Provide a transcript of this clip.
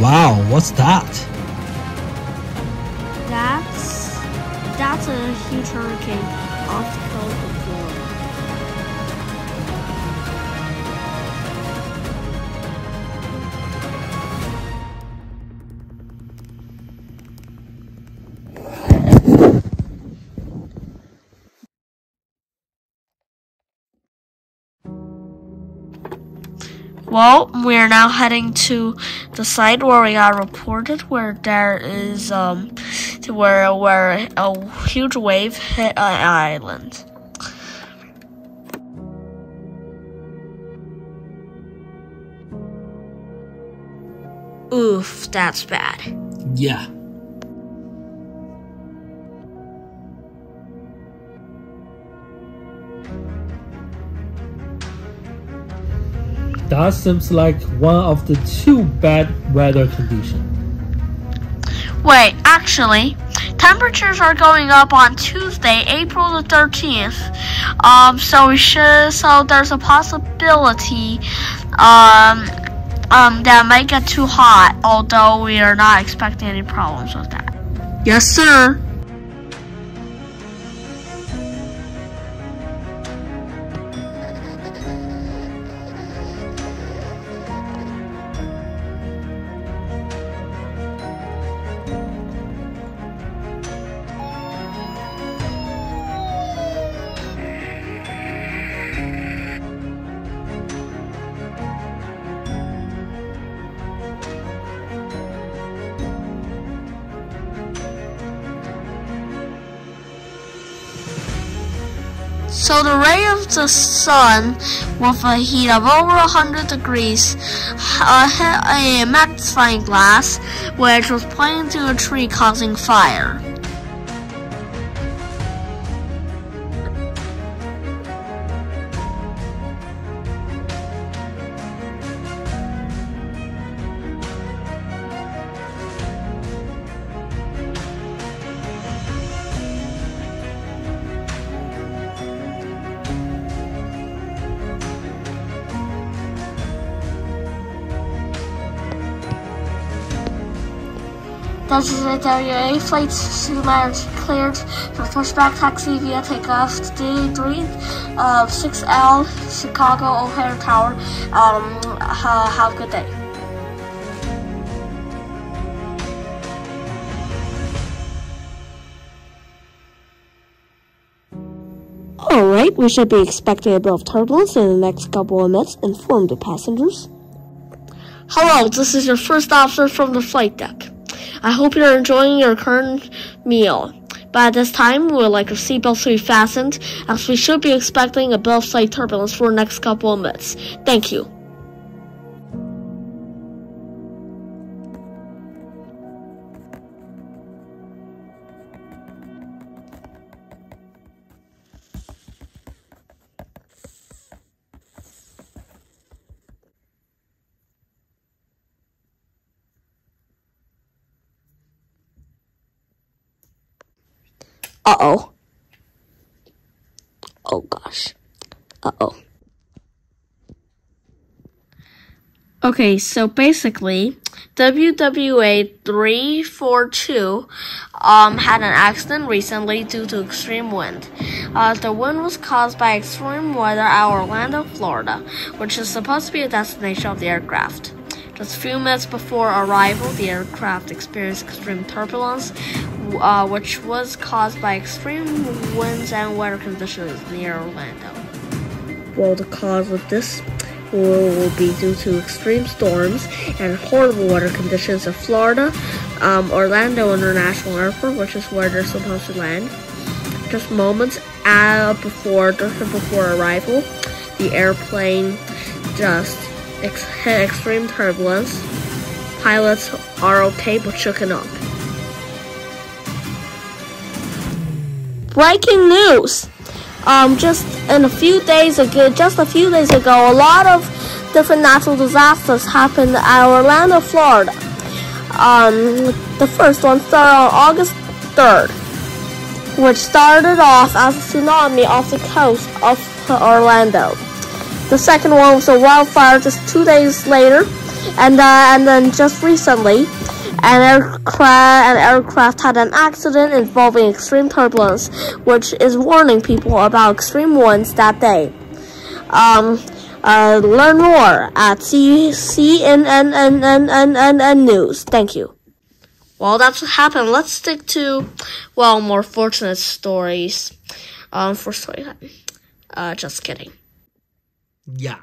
Wow, what's that? That's that's a huge hurricane off the coast Well, we're now heading to the site where we got reported where there is um where where a huge wave hit an island. Oof, that's bad. Yeah. That seems like one of the two bad weather conditions. Wait, actually, temperatures are going up on Tuesday, April the 13th. Um, so we should, so there's a possibility, um, um, that might get too hot, although we are not expecting any problems with that. Yes, sir. So the ray of the sun with a heat of over 100 degrees uh, hit a magnifying glass which was pointing to a tree causing fire. Designated Area A flight similarities cleared for pushback taxi via takeoff today 3 uh, 6L Chicago O'Hare Tower. Um, uh, have a good day. Alright, we should be expecting a bit of turbulence in the next couple of minutes. Inform the passengers. Hello, this is your first officer from the flight deck. I hope you're enjoying your current meal. By this time, we would like your seatbelts to be fastened, as we should be expecting a of slight turbulence for the next couple of minutes. Thank you. Uh oh. Oh gosh. Uh oh. Okay, so basically, WWA 342 um, had an accident recently due to extreme wind. Uh, the wind was caused by extreme weather at Orlando, Florida, which is supposed to be a destination of the aircraft. Just a few minutes before arrival, the aircraft experienced extreme turbulence, uh, which was caused by extreme winds and weather conditions near Orlando. Well, the cause of this will be due to extreme storms and horrible weather conditions in Florida, um, Orlando International Airport, which is where they're supposed to land. Just moments uh, before before arrival, the airplane just ex- had extreme turbulence. Pilots are okay but shooken up. Breaking news! Um, just in a few days ago, just a few days ago, a lot of different natural disasters happened at Orlando, Florida. Um, the first one started on August 3rd, which started off as a tsunami off the coast of Orlando. The second one was a wildfire just two days later and uh, and then just recently, an aircraft an aircraft had an accident involving extreme turbulence, which is warning people about extreme winds that day. Um, uh, learn more at C CNN News. Thank you. Well, that's what happened. Let's stick to, well, more fortunate stories. Um, for story time. Uh, just kidding. Yeah.